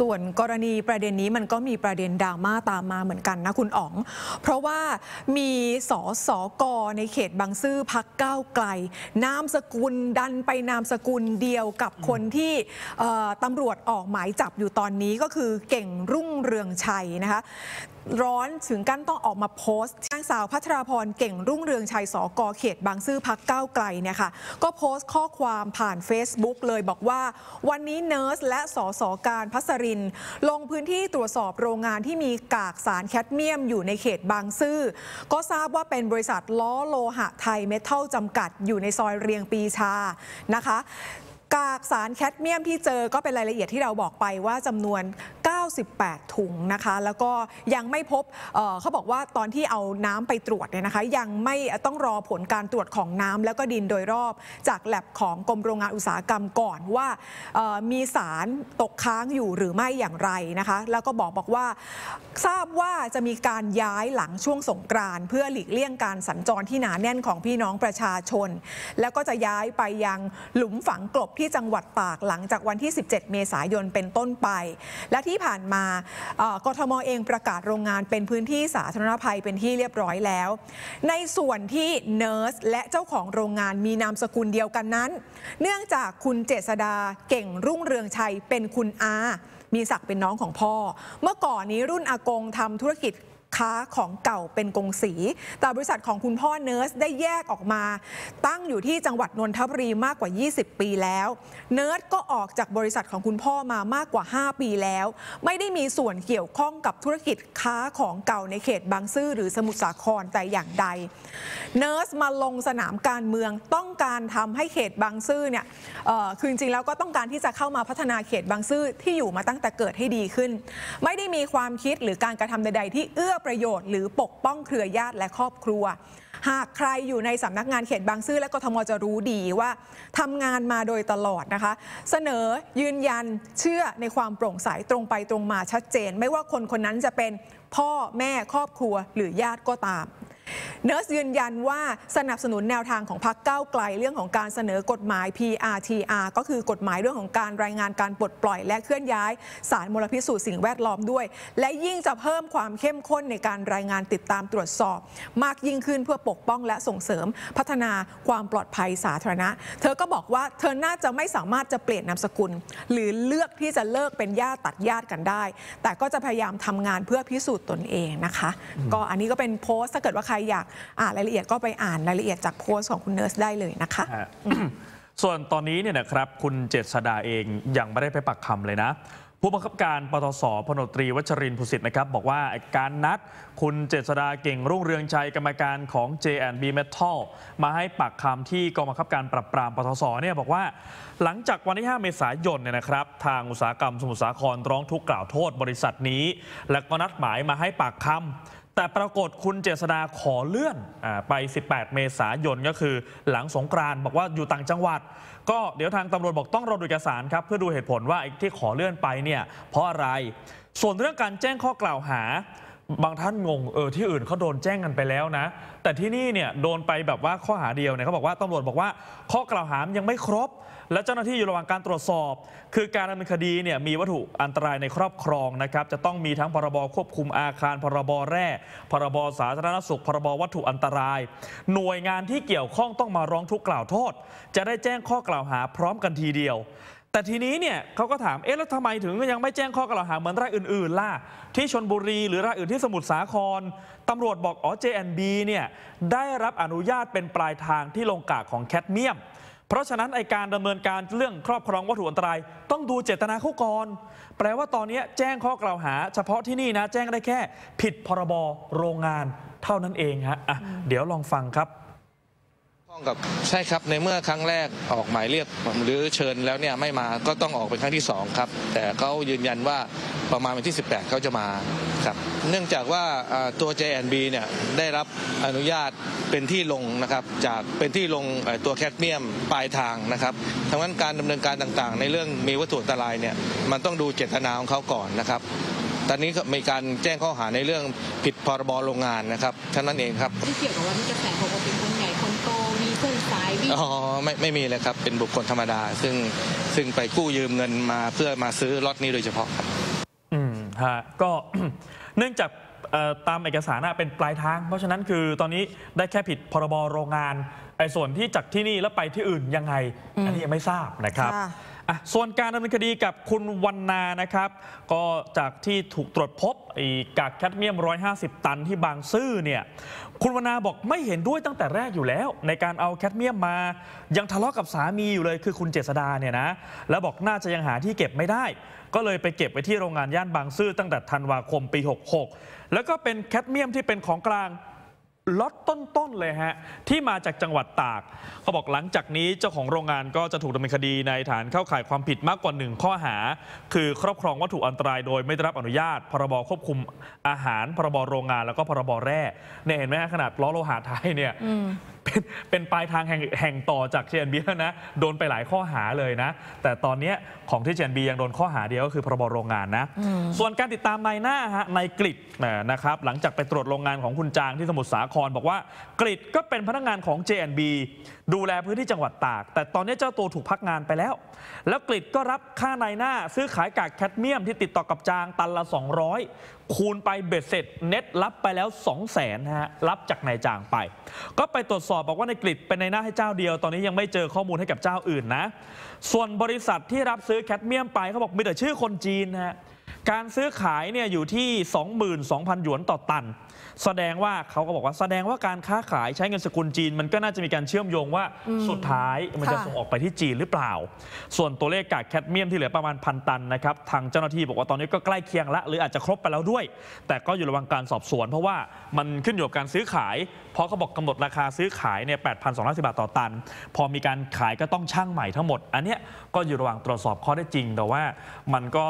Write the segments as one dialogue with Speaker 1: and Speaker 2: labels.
Speaker 1: ส่วนกรณีประเด็นนี้มันก็มีประเด็นดราม่าตามมาเหมือนกันนะคุณอ๋อง เพราะว่ามีสอสอกอในเขตบางซื่อพักก้าวไกล นามสกุลดันไปนามสกุลเดียวกับคนที่ตำรวจออกหมายจับอยู่ตอนนี้ก็คือเก่งรุ่งเรืองชัยนะคะ ร้อนถึงกั้นต้องออกมาโพสต์นางสาวพัชราพรเก่งรุ่งเรืองชัยสอกอเขตบางซื่อพักก้าวไกลเนี่ยค่ะก็โพสต์ข้อความผ่าน Facebook เลยบอกว่า วันนี้เนิร์สและสอสอการพัสริน ลงพื้นที่ตรวจสอบโรงงานที่มีกากสารแคดเมียมอยู่ในเขตบางซื่อ ก็ทราบว่าเป็นบริษัทล้อโลหะไทยเมทัลจำกัดอยู่ในซอยเรียงปีชานะคะกากสารแคดเมียมที่เจอก็เป็นรายละเอียดที่เราบอกไปว่าจำนวน 98 ถุงนะคะ แล้วก็ยังไม่พบเเขาบอกว่าตอนที่เอาน้ำไปตรวจเนี่ยนะคะ ยังไม่ต้องรอผลการตรวจของน้ำแล้วก็ดินโดยรอบจากแลบของกรมโรงงานอุตสาหกรรมก่อนว่ามีสารตกค้างอยู่หรือไม่อย่างไรนะคะ แล้วก็บอกบอกว่าทราบว่าจะมีการย้ายหลังช่วงสงกรานเพื่อหลีกเลี่ยงการสัญจรที่หนาแน่นของพี่น้องประชาชน แล้วก็จะย้ายไปยังหลุมฝังกลบที่จังหวัดตากหลังจากวันที่ 17 เมษายนเป็นต้นไป และที่ผ่านานมากทมเองประกาศโรงงานเป็นพื้นที่สาธารณภัยเป็นที่เรียบร้อยแล้ว ในส่วนที่เนิร์สและเจ้าของโรงงานมีนามสกุลเดียวกันนั้น เนื่องจากคุณเจษดาเก่งรุ่งเรืองชัยเป็นคุณอา มีศักดิ์เป็นน้องของพ่อ เมื่อก่อนนี้รุ่นอากงทำธุรกิจ ค้าของเก่าเป็นกงสี แต่บริษัทของคุณพ่อเนิร์สได้แยกออกมา ตั้งอยู่ที่จังหวัดนนทบุรีมากกว่า 20 ปีแล้ว เนิร์สก็ออกจากบริษัทของคุณพ่อมามากกว่า 5 ปีแล้ว ไม่ได้มีส่วนเกี่ยวข้องกับธุรกิจค้าของเก่าในเขตบางซื่อหรือสมุทรสาครแต่อย่างใด เนิร์สมาลงสนามการเมืองต้องการทำให้เขตบางซื่อเนี่ยคือจริงๆแล้วก็ต้องการที่จะเข้ามาพัฒนาเขตบางซื่อที่อยู่มาตั้งแต่เกิดให้ดีขึ้น ไม่ได้มีความคิดหรือการกระทำใด ๆ ที่เอื้อประโยชน์หรือปกป้องเครือญาติและครอบครัว หากใครอยู่ในสำนักงานเขตบางซื่อและกทมจะรู้ดีว่าทำงานมาโดยตลอดนะคะ เสนอยืนยันเชื่อในความโปร่งใสตรงไปตรงมาชัดเจน ไม่ว่าคนคนนั้นจะเป็นพ่อแม่ครอบครัวหรือญาติก็ตาม เนิร์สยืนยันว่าสนับสนุนแนวทางของพรรคก้าวไกลเรื่องของการเสนอกฎหมาย PRTR ก็คือกฎหมายเรื่องของการรายงานการปลดปล่อย และเคลื่อนย้ายสารมลพิษสู่สิ่งแวดล้อมด้วย และยิ่งจะเพิ่มความเข้มข้นในการรายงานติดตามตรวจสอบ มากยิ่งขึ้นเพื่อปกป้องและส่งเสริมพัฒนาความปลอดภัยสาธารณะ เธอก็บอกว่าเธอน่าจะไม่สามารถจะเปลี่ยนนามสกุล หรือเลือกที่จะเลิกเป็นญาติตัดญาติกันได้ แต่ก็จะพยายามทำงานเพื่อพิสูจน์ตนเองนะคะ ก็อันนี้ก็เป็นโพสต์ถ้าเกิดว่าเราอยากอ่านรายละเอียดก็ไปอ่านรายละเอียดจากโพสต์ของคุณเนิร์สได้เลยนะคะ
Speaker 2: ส่วนตอนนี้เนี่ยนะครับคุณเจษดาเองยังไม่ได้ไปปากคำเลยนะผู้บังคับการปทสพลตรีวัชรินทร์ภูสิทธิ์นะครับ บอกว่าการนัดคุณเจษดาเก่งรุ่งเรืองชัยกรรมการของ J&B Metal มาให้ปากคำที่กองบังคับการปราบปรามปทสเนี่ยบอกว่า หลังจากวันที่ 5 เมษายนเนี่ยนะครับ ทางอุตสาหกรรมสมุทรสาครร้องทุกข์กล่าวโทษบริษัทนี้ และก็นัดหมายมาให้ปากคำ แต่ปรากฏคุณเจษดาขอเลื่อนอไป 18 เมษายนก็คือหลังสงกรานต์บอกว่าอยู่ต่างจังหวัด ก็เดี๋ยวทางตำรวจบอกต้องรอดูเอกสารครับเพื่อดูเหตุผลว่าที่ขอเลื่อนไปเนี่ยเพราะอะไร ส่วนเรื่องการแจ้งข้อกล่าวหา บางท่านงงเออที่อื่นเขาโดนแจ้งกันไปแล้วนะ แต่ที่นี่เนี่ยโดนไปแบบว่าข้อหาเดียวเนี่ยเขาบอกว่าตำรวจบอกว่าข้อกล่าวหายังไม่ครบ และเจ้าหน้าที่อยู่ระหว่างการตรวจสอบ คือการดำเนินคดีเนี่ยมีวัตถุอันตรายในครอบครองนะครับจะต้องมีทั้งพรบควบคุมอาคาร พรบแร่ พรบสาธารณสุข พรบวัตถุอันตราย หน่วยงานที่เกี่ยวข้องต้องมาร้องทุกข์กล่าวโทษ จะได้แจ้งข้อกล่าวหาพร้อมกันทีเดียว แต่ทีนี้เนี่ยเขาก็ถาม เอ๊ะ แล้วทำไมถึงยังไม่แจ้งข้อกล่าวหาเหมือนรายอื่นๆ ล่ะ ที่ชนบุรีหรือรายอื่นที่สมุทรสาครตำรวจบอก อ๋อ JNB เนี่ยได้รับอนุญาตเป็นปลายทางที่ลงกากของแคดเมียม เพราะฉะนั้นไอการดำเนินการเรื่องครอบครองวัตถุอันตราย ต้องดูเจตนาเขาก่อนแปลว่าตอนนี้แจ้งข้อกล่าวหา เฉพาะที่นี่นะ แจ้งได้แค่ ผิดพรบโรงงานเท่านั้นเองฮะะเดี๋ยวลองฟังครับ
Speaker 3: กับใช่ครับในเมื่อครั้งแรกออกหมายเรียกหรือเชิญแล้วเนี่ยไม่มาก็ต้องออกเป็นครั้งที่สองครับแต่เขายืนยันว่าประมาณวันที่ 18เขาจะมาครับเนื่องจากว่าอ่าตัว JNB เนี่ยได้รับอนุญาตเป็นที่ลงนะครับจากเป็นที่ลงเอ่อตัวแคดเมียมปลายทางนะครับทั้งนั้นการดำเนินการต่างๆ ในเรื่องมีวัตถุอันตรายเนี่ยมันต้องดูเจตนาของเขาก่อนนะครับตอนนี้ก็มีการแจ้งข้อหาในเรื่องผิดพรบโรงงานนะครับเท่านั้นเองครับ
Speaker 4: ที่เกี่ยวกับว่ามีกระแสบอกว่าเป็นคนใหญ่คนโต มีเส้นสายวิ่ง
Speaker 3: อ๋อไม่ไม่มีเลยครับ เป็นบุคคลธรรมดา ซึ่งซึ่งไปกู้ยืมเงินมาเพื่อมาซื้อล็อตนี้โดยเฉพาะครับ
Speaker 2: ฮะก็เนื่องจากเอ่อตามเอกสารน่ะเป็นปลายทาง เพราะฉะนั้นคือตอนนี้ได้แค่ผิดพรบโรงงานไอ้ส่วนที่จากที่นี่แล้วไปที่อื่นยังไง อันนี้ยังไม่ทราบนะครับ
Speaker 1: ค่ะ
Speaker 2: อะส่วนการดำเนินคดีกับคุณวันนานะครับ ก็จากที่ถูกตรวจพบไอ้กากแคดเมียม 150 ตันที่บางซื่อเนี่ยคุณวันนาบอกไม่เห็นด้วยตั้งแต่แรกอยู่แล้ว ในการเอาแคดเมียมมา ยังทะเลาะกับสามีอยู่เลยคือคุณเจษดาเนี่ยนะแล้วบอกน่าจะยังหาที่เก็บไม่ได้ ก็เลยไปเก็บไว้ที่โรงงานย่านบางซื่อตั้งแต่ธันวาคมปี 66 แล้วก็เป็นแคดเมียมที่เป็นของกลาง ล็อตต้น ๆ เลยฮะ ที่มาจากจังหวัดตาก เขาบอกหลังจากนี้เจ้าของโรงงานก็จะถูกดำเนินคดีในฐานเข้าข่ายความผิดมากกว่าหนึ่งข้อหา คือครอบครองวัตถุอันตรายโดยไม่ได้รับอนุญาต พรบควบคุมอาหาร พรบโรงงานแล้วก็พรบแร่เนี่ยเห็นไหมฮะขนาดล้อโลหะไทยเนี่ยเป็นเป็นปลายทางแห่งแห่งต่อจากเชนบีแล้วนะ โดนไปหลายข้อหาเลยนะ แต่ตอนเนี้ยของที่เชนบียังโดนข้อหาเดียวก็คือพรบโรงงานนะ ส่วนการติดตามนายหน้าฮะนายกริดนะครับหลังจากไปตรวจโรงงานของคุณจางที่สมุทรสาคร บอกว่ากริดก็เป็นพนักงานของ JNB ดูแลพื้นที่จังหวัดตาก แต่ตอนนี้เจ้าตัวถูกพักงานไปแล้ว แล้วกริดก็รับค่านายหน้าซื้อขายกากแคดเมียมที่ติดต่อกับจางตันละ 200 คูณไปเบ็ดเสร็จเน็ตรับไปแล้ว 2 0 0แสนฮะรับจากนายจางไป ก็ไปตรวจสอบบอกว่าในกริดเป็นในหน้าให้เจ้าเดียว ตอนนี้ยังไม่เจอข้อมูลให้กับเจ้าอื่นนะ ส่วนบริษัทที่รับซื้อแคดเมียมไปเขาบอกมีแต่ชื่อคนจีนนะฮะ การซื้อขายเนี่ยอยู่ที่ 22,000 หยวนต่อตัน แสดงว่าเขาก็บอกว่าแสดงว่าการค้าขายใช้เงินสกุลจีน มันก็น่าจะมีการเชื่อมโยงว่าสุดท้ายมันจะ
Speaker 1: ค่ะ
Speaker 2: ส่งออกไปที่จีนหรือเปล่า ส่วนตัวเลขกากแคดเมียมที่เหลือประมาณพันตันนะครับทางเจ้าหน้าที่บอกว่าตอนนี้ก็ใกล้เคียงละ หรืออาจจะครบไปแล้วด้วย แต่ก็อยู่ระหว่างการสอบสวน เพราะว่ามันขึ้นอยู่กับการซื้อขาย เพราะเขาบอกกำหนดราคาซื้อขายเนี่ย8,210บาทต่อตัน พอมีการขายก็ต้องช่างใหม่ทั้งหมด อันเนี้ยก็อยู่ระหว่างตรวจสอบข้อได้จริง แต่ว่ามันก็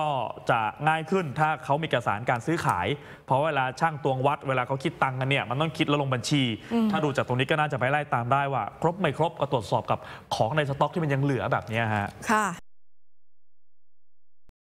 Speaker 2: จะง่ายขึ้น ถ้าเขามีเอกสารการซื้อขาย เพราะเวลาช่างตวงวัดเวลาเขาคิดตังค์กันเนี่ยมันต้องคิดแล้วลงบัญชี ถ้าดูจากตรงนี้ก็น่าจะไปไล่ตามได้ว่า ครบไม่ครบก็ตรวจสอบกับของในสต็อกที่มันยังเหลือแบบเนี้ยฮะ
Speaker 1: ค่ะ